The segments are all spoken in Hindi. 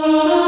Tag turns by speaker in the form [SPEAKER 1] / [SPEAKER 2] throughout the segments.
[SPEAKER 1] Oh.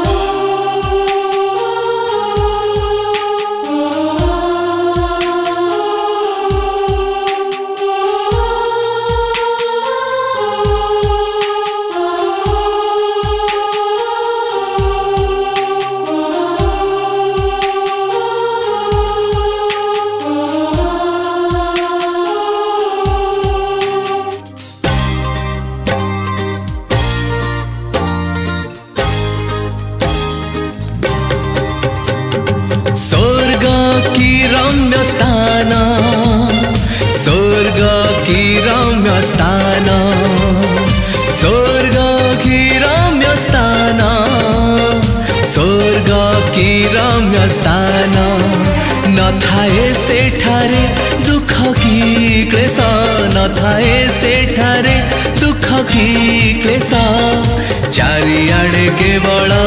[SPEAKER 1] स्थान स्वर्ग की रम्य स्थान स्वर्ग की रम्य स्थाना स्वर्ग की रम्य स्थान न थाए सेठारे दुख की क्लेश न थाए सेठारे दुख की क्लेश चारिआडे केवल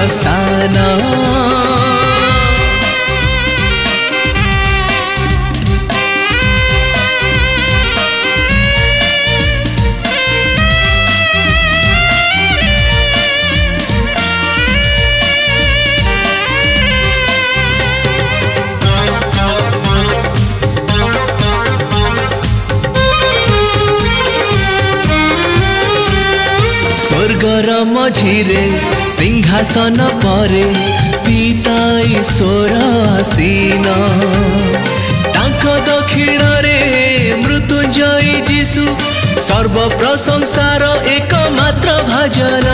[SPEAKER 1] मस्ताना স্বর্গর মঝিরে सिंहासन परे दक्षिण रे मृत्युंजय जीशु सर्व प्रशंसार मात्र भजन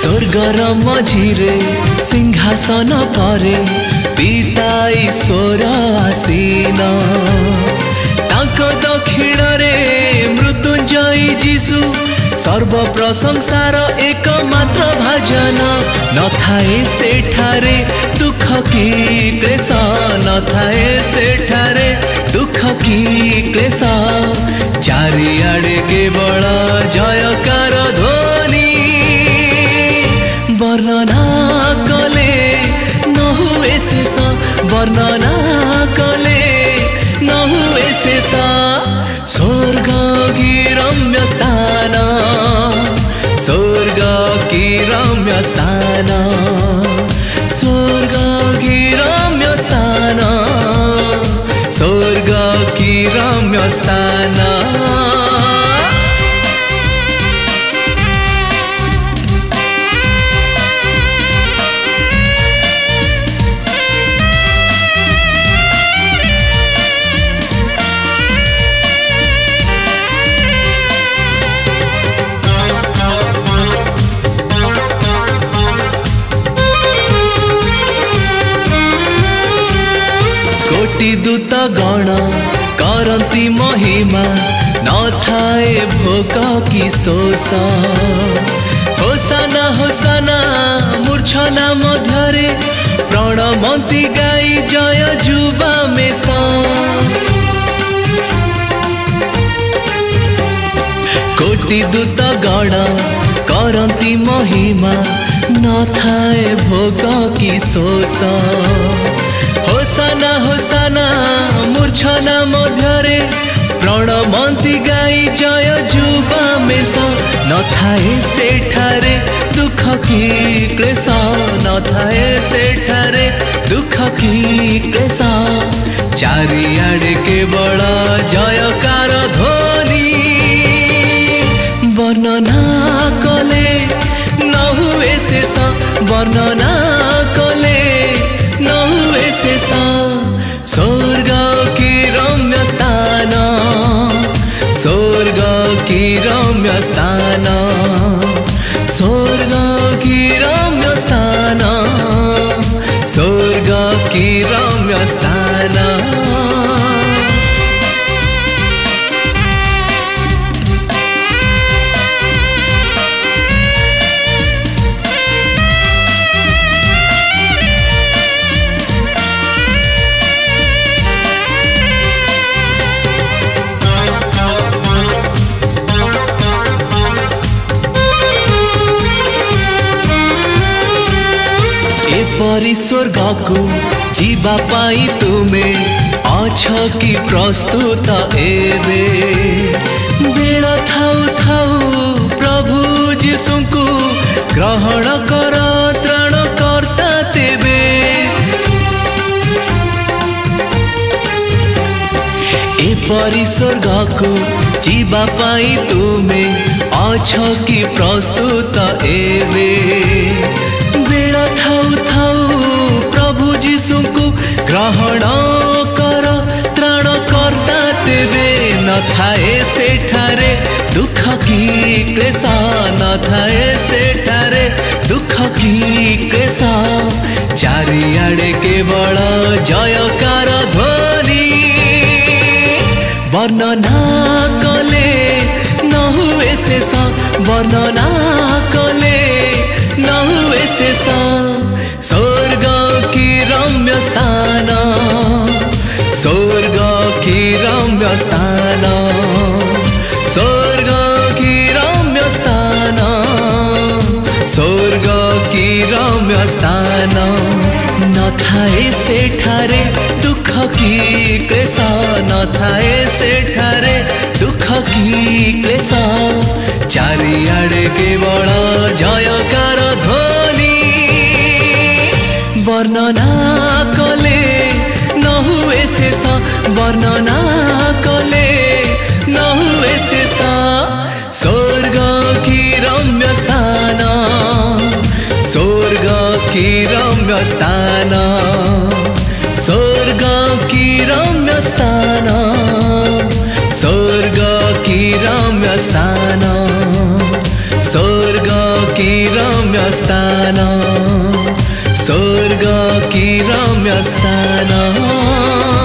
[SPEAKER 1] स्वर्ग मझिरे सिंहासन परे पिताई सर्व प्रशंसार मात्र भजन न थाए की प्रेस न न से ठारे दुख की कोटि दूत गण करन्ती महिमा भोक मूर्छना मध्यरे प्रणमन्ती गाई जय जुवा मेष कोटि दूत गण करन्ती महिमा ସନା ହୋସାନା ମୂର୍ଚ୍ଛନା ମଧ୍ୟରେ ପ୍ରଣମନ୍ତି ଗାଇ ଜୟ ଯୁବା ମେଷ ନଥାଏ ସେଠାରେ ଦୁଃଖ କି କ୍ଲେଶ ନଥାଏ ସେଠାରେ ଦୁଃଖ କି କ୍ଲେଶ ଚାରିଆଡ଼େ କେବଳ ଜୟକାର ଧ୍ୱନି ବର୍ଣ୍ଣନା କଲେ ନ ହୁଏ ଶେଷ ବର୍ଣ୍ଣନା स्थान स्वर्ग नारी स्वर्ग को जीवापाई तुम्हें अछ कि प्रस्तुत एवे बेल थाउ थाउ प्रभु जीशु को ग्रहण कर त्रण कर्ता तेबे एपरी स्वर्ग को जीवापाई तुम्हें अछ कि प्रस्तुत एवे ग्रहण कर त्राण कर्ता तेरे न थाए से दुख की कृषा न थाए से दुख की कृषा चारिड़े केवल जयकार ध्वनि वर्णना कले न हुए शेष वर्णना कले न हुए शेष मस्ताना न थाए से ठारे दुख की क्लेसा न थाए से ठारे दुख की क्लेसा चारिआड़े केवल जयकार ध्वनि বর্ণনা কলে নহুয়ে শেষ বর্ণনা स्थना स्वर्ग स्थान स्वर्ग स्थान स्वर्ग स्थान स्वर्ग स्थान